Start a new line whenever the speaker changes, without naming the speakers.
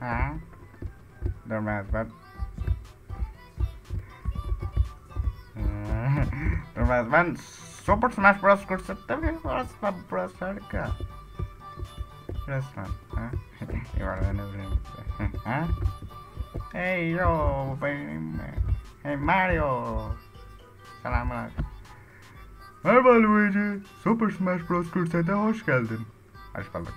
Ha? Durmaz ben. Durmaz ben Super Smash Bros. kursattım ya burası da burası harika. Resmen. Ha? Yuvarlan övreyim Ha? Hey yo benim. Hey Mario. Selamlar. Merhaba Luigi. Super Smash Bros. Kursa'da hoş geldin. Hoş bulduk.